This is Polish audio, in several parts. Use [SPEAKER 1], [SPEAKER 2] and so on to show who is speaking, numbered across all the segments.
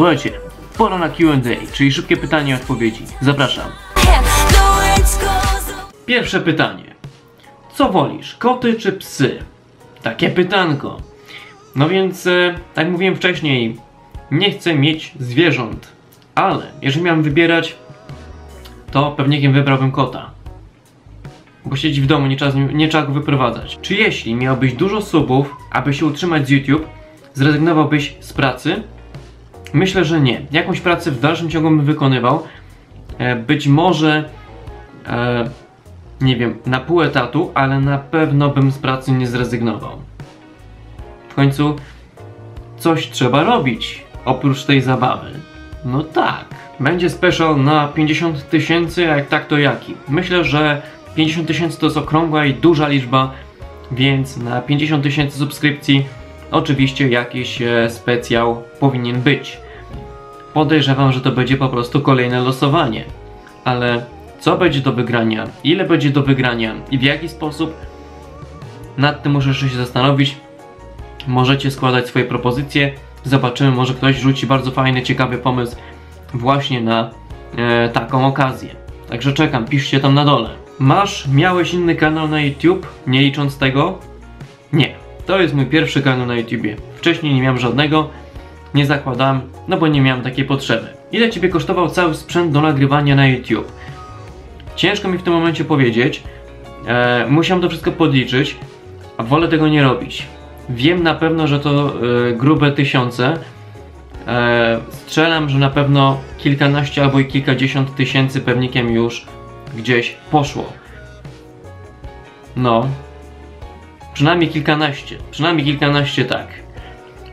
[SPEAKER 1] Słuchajcie, pora na Q&A, czyli szybkie pytania i odpowiedzi. Zapraszam. Pierwsze pytanie. Co wolisz, koty czy psy? Takie pytanko. No więc, e, tak mówiłem wcześniej, nie chcę mieć zwierząt, ale jeżeli miałem wybierać, to pewnie wybrałbym kota. Bo siedzi w domu, nie trzeba, nie trzeba go wyprowadzać. Czy jeśli miałbyś dużo subów, aby się utrzymać z YouTube, zrezygnowałbyś z pracy? Myślę, że nie. Jakąś pracę w dalszym ciągu bym wykonywał. E, być może, e, nie wiem, na pół etatu, ale na pewno bym z pracy nie zrezygnował. W końcu coś trzeba robić oprócz tej zabawy. No tak. Będzie special na 50 tysięcy, a jak tak to jaki? Myślę, że 50 tysięcy to jest okrągła i duża liczba, więc na 50 tysięcy subskrypcji oczywiście jakiś e, specjal powinien być. Podejrzewam, że to będzie po prostu kolejne losowanie. Ale co będzie do wygrania, ile będzie do wygrania i w jaki sposób, nad tym muszę jeszcze się zastanowić. Możecie składać swoje propozycje. Zobaczymy, może ktoś rzuci bardzo fajny, ciekawy pomysł właśnie na e, taką okazję. Także czekam, piszcie tam na dole. Masz, miałeś inny kanał na YouTube, nie licząc tego? Nie. To jest mój pierwszy kanał na YouTubie. Wcześniej nie miałem żadnego, nie zakładałem, no bo nie miałem takiej potrzeby. Ile Ciebie kosztował cały sprzęt do nagrywania na YouTube? Ciężko mi w tym momencie powiedzieć. E, musiałem to wszystko podliczyć, a wolę tego nie robić. Wiem na pewno, że to e, grube tysiące. E, strzelam, że na pewno kilkanaście albo i kilkadziesiąt tysięcy pewnikiem już gdzieś poszło. No. Przynajmniej kilkanaście. Przynajmniej kilkanaście tak.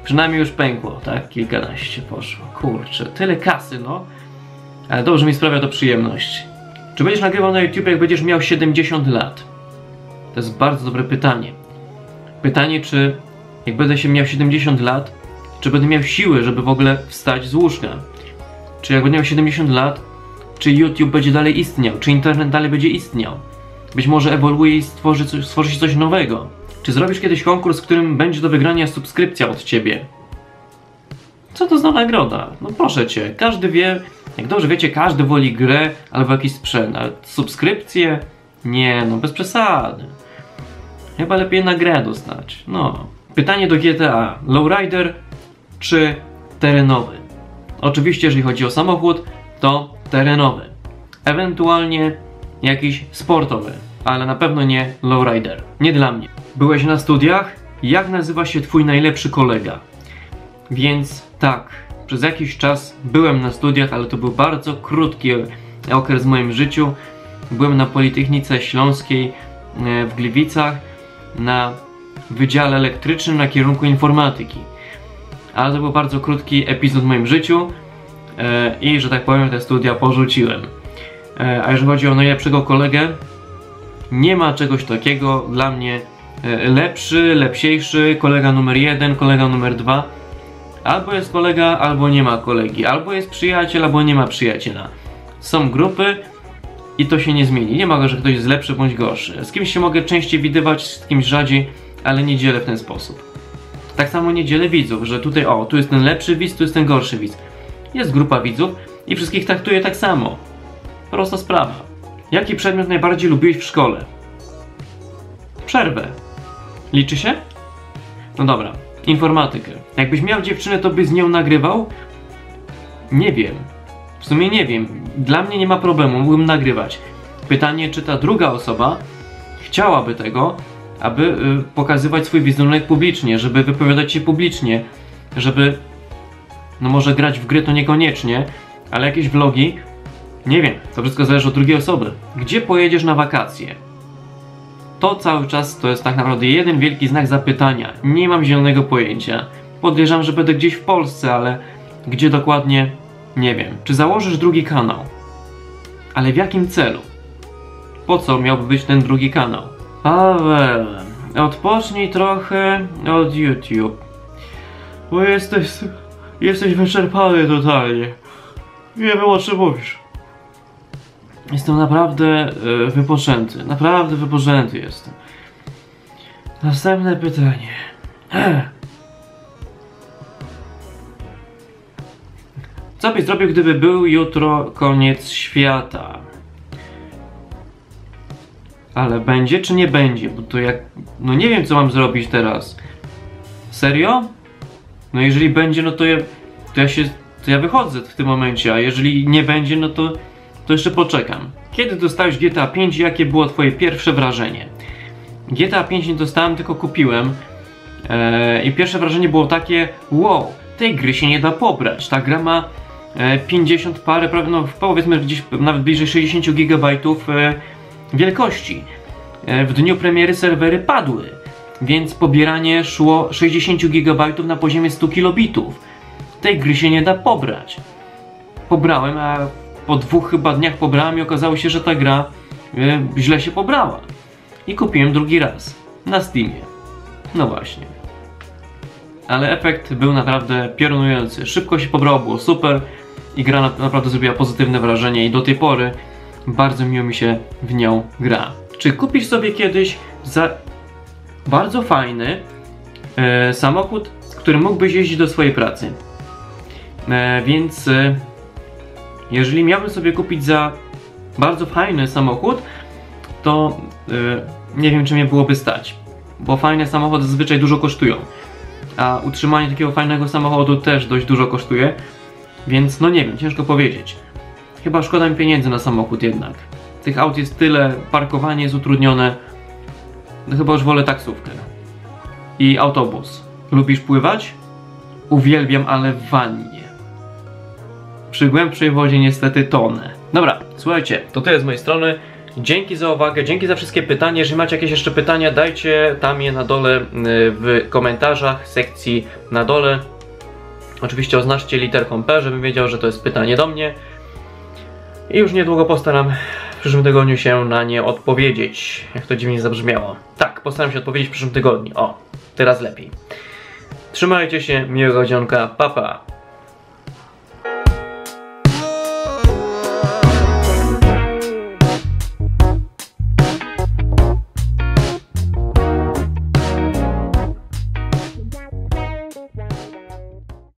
[SPEAKER 1] Przynajmniej już pękło, tak? Kilkanaście poszło. Kurczę, tyle kasy, no. Ale dobrze mi sprawia to przyjemność. Czy będziesz nagrywał na YouTube, jak będziesz miał 70 lat? To jest bardzo dobre pytanie. Pytanie, czy jak będę się miał 70 lat, czy będę miał siły, żeby w ogóle wstać z łóżka? Czy jak będę miał 70 lat, czy YouTube będzie dalej istniał? Czy internet dalej będzie istniał? Być może ewoluuje i stworzy coś, stworzy się coś nowego. Czy zrobisz kiedyś konkurs, w którym będzie do wygrania subskrypcja od ciebie? Co to za nagroda? No proszę cię, każdy wie, jak dobrze wiecie, każdy woli grę albo jakiś sprzęt, ale subskrypcję? Nie, no bez przesady. Chyba lepiej na grę dostać. No. Pytanie do GTA. Lowrider czy terenowy? Oczywiście, jeżeli chodzi o samochód, to terenowy. Ewentualnie jakiś sportowy, ale na pewno nie lowrider. Nie dla mnie. Byłeś na studiach? Jak nazywa się twój najlepszy kolega? Więc tak, przez jakiś czas byłem na studiach, ale to był bardzo krótki okres w moim życiu. Byłem na Politechnice Śląskiej e, w Gliwicach na Wydziale Elektrycznym na kierunku informatyki. Ale to był bardzo krótki epizod w moim życiu e, i, że tak powiem, te studia porzuciłem. E, a jeżeli chodzi o najlepszego kolegę, nie ma czegoś takiego dla mnie lepszy, lepsiejszy, kolega numer jeden, kolega numer dwa. Albo jest kolega, albo nie ma kolegi. Albo jest przyjaciel, albo nie ma przyjaciela. Są grupy i to się nie zmieni. Nie ma, że ktoś jest lepszy bądź gorszy. Z kimś się mogę częściej widywać, z kimś rzadziej, ale nie dzielę w ten sposób. Tak samo nie dzielę widzów, że tutaj o, tu jest ten lepszy widz, tu jest ten gorszy widz. Jest grupa widzów i wszystkich traktuję tak samo. Prosta sprawa. Jaki przedmiot najbardziej lubiłeś w szkole? Przerwę. Liczy się? No dobra, informatykę. Jakbyś miał dziewczynę, to byś z nią nagrywał? Nie wiem. W sumie nie wiem. Dla mnie nie ma problemu, mógłbym nagrywać. Pytanie, czy ta druga osoba chciałaby tego, aby y, pokazywać swój wizerunek publicznie, żeby wypowiadać się publicznie, żeby, no może grać w gry to niekoniecznie, ale jakieś vlogi, nie wiem, to wszystko zależy od drugiej osoby. Gdzie pojedziesz na wakacje? To cały czas to jest tak naprawdę jeden wielki znak zapytania. Nie mam zielonego pojęcia. Podejrzewam, że będę gdzieś w Polsce, ale gdzie dokładnie nie wiem. Czy założysz drugi kanał? Ale w jakim celu? Po co miałby być ten drugi kanał? Paweł, odpocznij trochę od YouTube. Bo jesteś. jesteś wyczerpany totalnie. Nie wiem o czym mówisz. Jestem naprawdę e, wypoczęty. Naprawdę wypoczęty jestem. Następne pytanie. Co byś zrobił, gdyby był jutro koniec świata? Ale będzie czy nie będzie? Bo to jak. No nie wiem, co mam zrobić teraz. Serio? No jeżeli będzie, no to ja, to ja się. To ja wychodzę w tym momencie, a jeżeli nie będzie, no to, to jeszcze poczekam. Kiedy dostałeś GTA 5 jakie było twoje pierwsze wrażenie? GTA 5 nie dostałem, tylko kupiłem. Eee, I pierwsze wrażenie było takie, wow, tej gry się nie da pobrać. Ta gra ma e, 50 parę, prawie, no powiedzmy gdzieś nawet bliżej 60 GB e, wielkości. E, w dniu premiery serwery padły, więc pobieranie szło 60 GB na poziomie 100 kilobitów. Tej gry się nie da pobrać. Pobrałem, a po dwóch chyba dniach pobrałem i okazało się, że ta gra e, źle się pobrała. I kupiłem drugi raz na Steamie. No właśnie. Ale efekt był naprawdę piorunujący. Szybko się pobrało, było super i gra na, naprawdę zrobiła pozytywne wrażenie i do tej pory bardzo miło mi się w nią gra. Czy kupisz sobie kiedyś za bardzo fajny e, samochód, który mógłbyś jeździć do swojej pracy? E, więc e, jeżeli miałbym sobie kupić za bardzo fajny samochód, to e, nie wiem, czy mnie byłoby stać. Bo fajne samochody zazwyczaj dużo kosztują. A utrzymanie takiego fajnego samochodu też dość dużo kosztuje. Więc no nie wiem, ciężko powiedzieć. Chyba szkoda mi pieniędzy na samochód jednak. Tych aut jest tyle, parkowanie jest utrudnione. No chyba już wolę taksówkę. I autobus. Lubisz pływać? Uwielbiam, ale w wannie. Przy głębszej wodzie niestety tonę. Dobra, słuchajcie, to tyle z mojej strony. Dzięki za uwagę, dzięki za wszystkie pytania. Jeżeli macie jakieś jeszcze pytania, dajcie tam je na dole y, w komentarzach, sekcji na dole. Oczywiście oznaczcie literką P, żebym wiedział, że to jest pytanie do mnie. I już niedługo postaram w przyszłym tygodniu się na nie odpowiedzieć. Jak to dziwnie zabrzmiało. Tak, postaram się odpowiedzieć w przyszłym tygodniu. O, teraz lepiej. Trzymajcie się, miłego dzionka, papa. Pa.